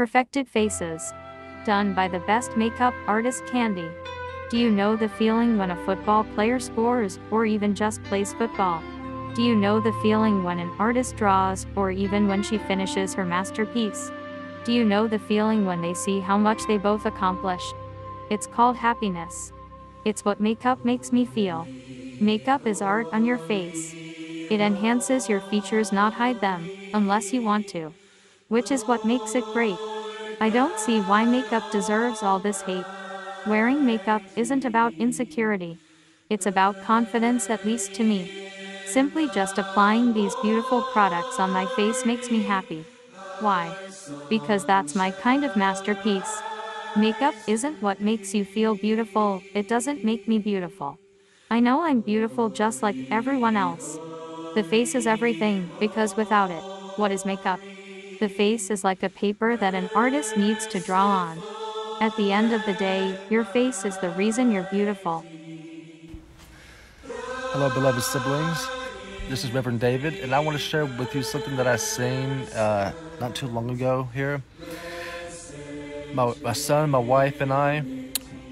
Perfected faces. Done by the best makeup artist Candy. Do you know the feeling when a football player scores, or even just plays football? Do you know the feeling when an artist draws, or even when she finishes her masterpiece? Do you know the feeling when they see how much they both accomplished? It's called happiness. It's what makeup makes me feel. Makeup is art on your face. It enhances your features, not hide them, unless you want to. Which is what makes it great. I don't see why makeup deserves all this hate. Wearing makeup isn't about insecurity. It's about confidence, at least to me. Simply just applying these beautiful products on my face makes me happy. Why? Because that's my kind of masterpiece. Makeup isn't what makes you feel beautiful, it doesn't make me beautiful. I know I'm beautiful just like everyone else. The face is everything, because without it, what is makeup? The face is like a paper that an artist needs to draw on. At the end of the day, your face is the reason you're beautiful. Hello, beloved siblings. This is Reverend David, and I want to share with you something that I seen uh, not too long ago here. My, my son, my wife, and I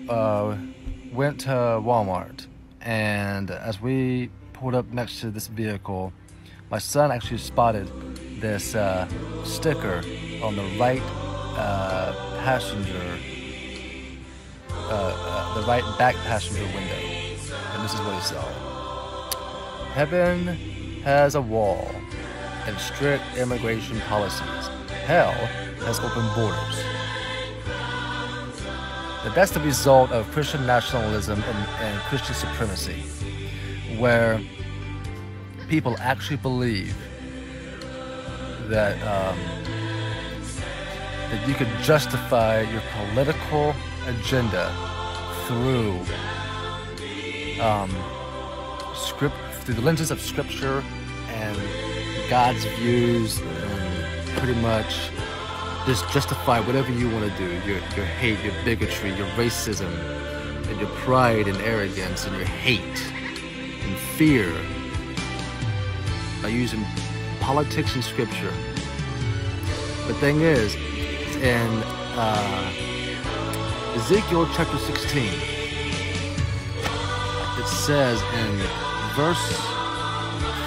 uh, went to Walmart, and as we pulled up next to this vehicle, my son actually spotted this uh, sticker on the right uh, passenger, uh, uh, the right back passenger window, and this is what he saw. Heaven has a wall and strict immigration policies. Hell has open borders. But that's the result of Christian nationalism and, and Christian supremacy, where people actually believe that um, that you could justify your political agenda through um, script through the lenses of scripture and God's views and pretty much just justify whatever you want to do your, your hate, your bigotry, your racism, and your pride and arrogance and your hate and fear by using politics and scripture. The thing is, in uh, Ezekiel chapter 16, it says in verse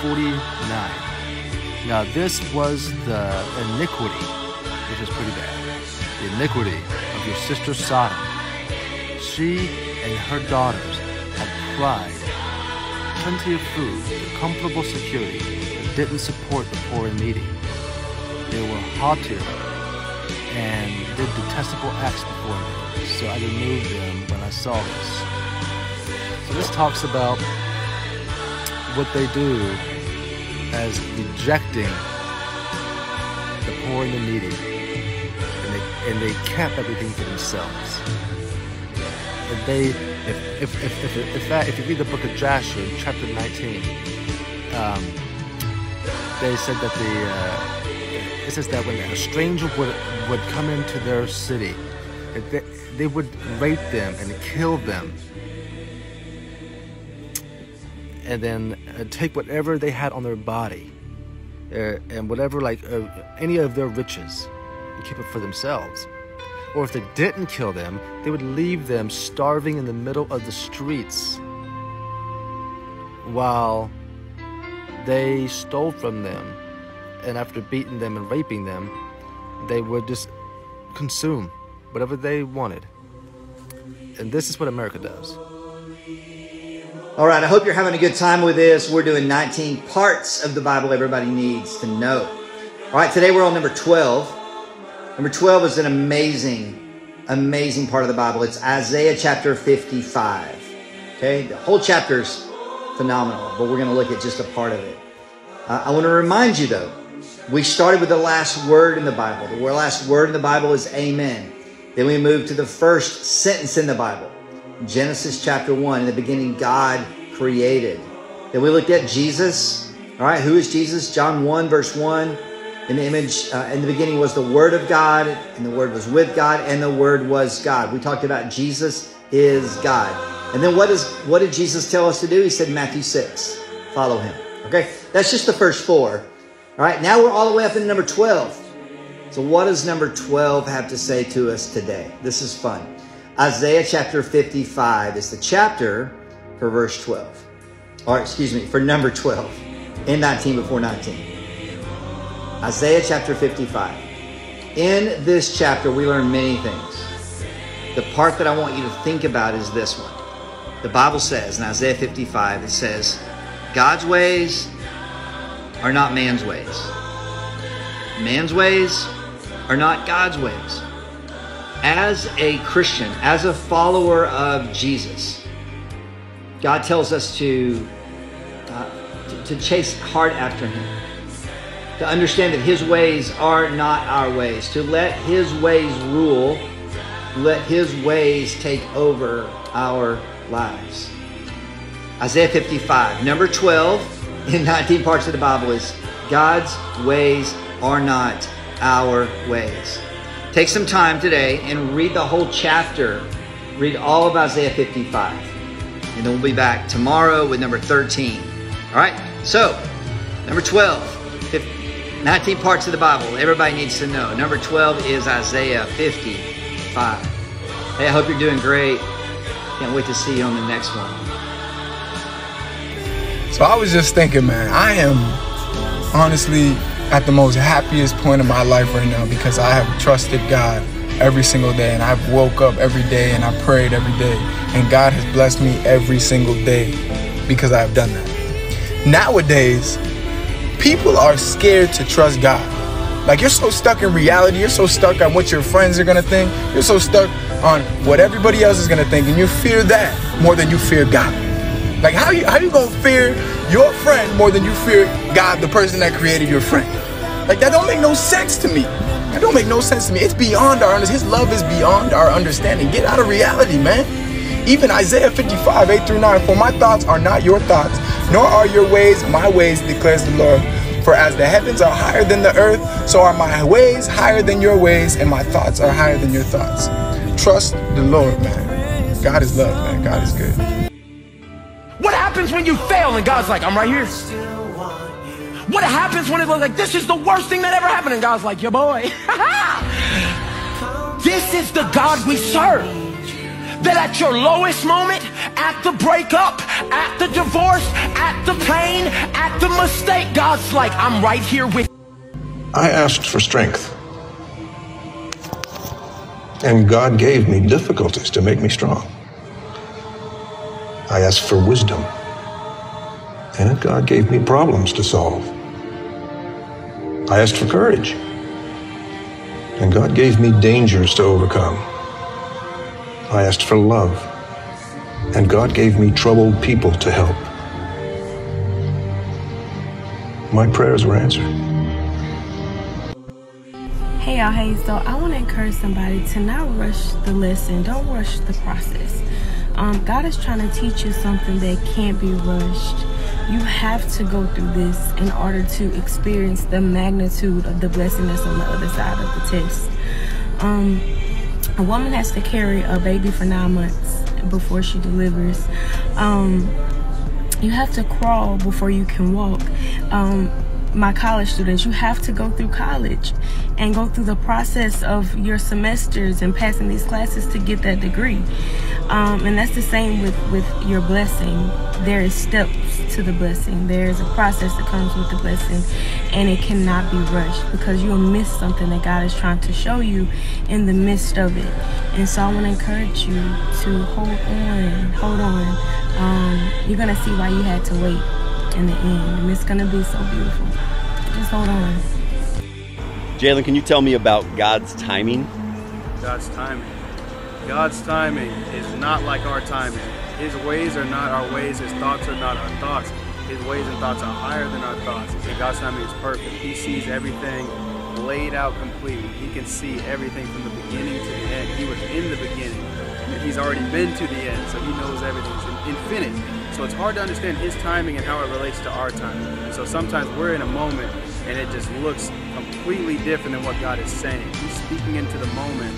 49. Now, this was the iniquity, which is pretty bad. The iniquity of your sister Sodom. She and her daughters had pride, plenty of food, comfortable security, but didn't support the poor and needy. They were haughty and did detestable acts before me, so I removed them when I saw this. So this talks about what they do as rejecting the poor and the needy, and they and they kept everything for themselves. And they, if if if if, if, that, if you read the book of Joshua, chapter 19, um, they said that the uh, it says that when a stranger would would come into their city, they, they would rape them and kill them. And then uh, take whatever they had on their body uh, and whatever like uh, any of their riches and keep it for themselves or if they didn't kill them they would leave them starving in the middle of the streets while they stole from them and after beating them and raping them they would just consume whatever they wanted and this is what america does all right, I hope you're having a good time with this. We're doing 19 parts of the Bible everybody needs to know. All right, today we're on number 12. Number 12 is an amazing, amazing part of the Bible. It's Isaiah chapter 55. Okay, the whole chapter's phenomenal, but we're going to look at just a part of it. Uh, I want to remind you though, we started with the last word in the Bible. The last word in the Bible is Amen. Then we moved to the first sentence in the Bible. Genesis chapter 1. In the beginning, God created. Then we looked at Jesus. All right, who is Jesus? John 1, verse 1. In the image, uh, in the beginning was the Word of God, and the Word was with God, and the Word was God. We talked about Jesus is God. And then what, is, what did Jesus tell us to do? He said, Matthew 6, follow him. Okay, that's just the first four. All right, now we're all the way up in number 12. So, what does number 12 have to say to us today? This is fun. Isaiah chapter 55 is the chapter for verse 12. Or, excuse me, for number 12 in 19 before 19. Isaiah chapter 55. In this chapter, we learn many things. The part that I want you to think about is this one. The Bible says in Isaiah 55, it says, God's ways are not man's ways. Man's ways are not God's ways. As a Christian, as a follower of Jesus, God tells us to, uh, to, to chase hard after Him, to understand that His ways are not our ways, to let His ways rule, let His ways take over our lives. Isaiah 55, number 12 in 19 parts of the Bible is God's ways are not our ways. Take some time today and read the whole chapter. Read all of Isaiah 55. And then we'll be back tomorrow with number 13. All right? So, number 12, 15, 19 parts of the Bible everybody needs to know. Number 12 is Isaiah 55. Hey, I hope you're doing great. Can't wait to see you on the next one. So I was just thinking, man, I am honestly at the most happiest point of my life right now because I have trusted God every single day and I've woke up every day and I prayed every day and God has blessed me every single day because I've done that. Nowadays, people are scared to trust God. Like you're so stuck in reality, you're so stuck on what your friends are gonna think, you're so stuck on what everybody else is gonna think, and you fear that more than you fear God. Like how you how you gonna fear your friend more than you fear God, the person that created your friend? Like that don't make no sense to me. That don't make no sense to me. It's beyond our His love is beyond our understanding. Get out of reality, man. Even Isaiah 55, 8 through 9, for my thoughts are not your thoughts, nor are your ways my ways, declares the Lord. For as the heavens are higher than the earth, so are my ways higher than your ways, and my thoughts are higher than your thoughts. Trust the Lord, man. God is love, man. God is good. What happens when you fail and God's like, I'm right here? What happens when it looks like this is the worst thing that ever happened and God's like, your boy. this is the God we serve. That at your lowest moment, at the breakup, at the divorce, at the pain, at the mistake, God's like, I'm right here with I asked for strength. And God gave me difficulties to make me strong. I asked for wisdom. And God gave me problems to solve. I asked for courage. And God gave me dangers to overcome. I asked for love. And God gave me troubled people to help. My prayers were answered. Hey y'all, hey, so I want to encourage somebody to not rush the lesson. Don't rush the process. Um, God is trying to teach you something that can't be rushed. You have to go through this in order to experience the magnitude of the blessing that's on the other side of the test. Um, a woman has to carry a baby for nine months before she delivers. Um, you have to crawl before you can walk. Um, my college students, you have to go through college and go through the process of your semesters and passing these classes to get that degree. Um, and that's the same with, with your blessing. There is steps to the blessing. There is a process that comes with the blessing and it cannot be rushed because you'll miss something that God is trying to show you in the midst of it. And so I want to encourage you to hold on, hold on. Um, you're going to see why you had to wait in the end. And it's going to be so beautiful. Just hold on. Jalen, can you tell me about God's timing? God's timing. God's timing is not like our timing. His ways are not our ways. His thoughts are not our thoughts. His ways and thoughts are higher than our thoughts. And God's timing is perfect. He sees everything laid out completely. He can see everything from the beginning to the end. He was in the beginning. And he's already been to the end, so he knows everything. It's infinite. So it's hard to understand his timing and how it relates to our timing. And so sometimes we're in a moment and it just looks completely different than what God is saying. He's speaking into the moment,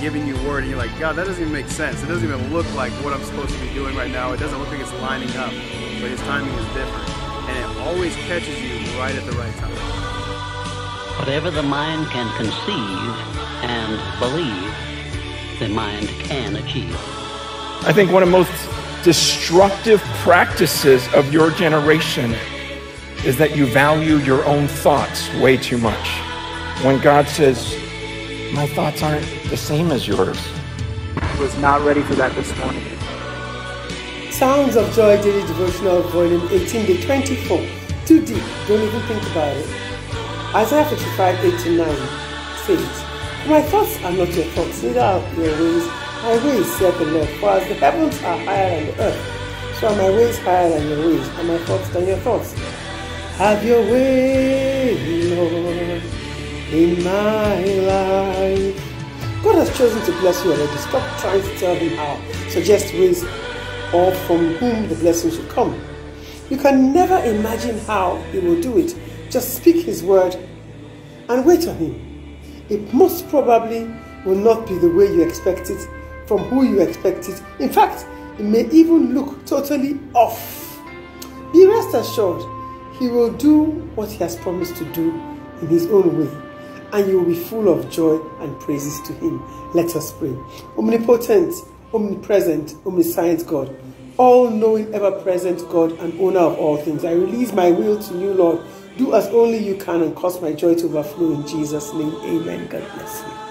giving you word, and you're like, God, that doesn't even make sense. It doesn't even look like what I'm supposed to be doing right now. It doesn't look like it's lining up. But his timing is different. And it always catches you right at the right time. Whatever the mind can conceive and believe, the mind can achieve. I think one of the most destructive practices of your generation is that you value your own thoughts way too much. When God says, My thoughts aren't the same as yours, I was not ready for that this morning. Sounds of Joy Daily Devotional Volume 18, day 24. Too deep, don't even think about it. Isaiah 55, 8 to 9 says, My thoughts are not your thoughts, neither are your ways my ways, saith the Lord. For as the heavens are higher than the earth, so are my ways higher than your ways, and my thoughts than your thoughts. Have your way, Lord, in my life. God has chosen to bless you already. Stop trying to tell him how. Suggest ways or from whom the blessing should come. You can never imagine how he will do it. Just speak his word and wait on him. It most probably will not be the way you expect it, from who you expect it. In fact, it may even look totally off. Be rest assured, he will do what he has promised to do in his own way, and you will be full of joy and praises to him. Let us pray. Omnipotent, omnipresent, omniscient God, all knowing, ever present God, and owner of all things, I release my will to you, Lord. Do as only you can and cause my joy to overflow in Jesus' name. Amen. God bless you.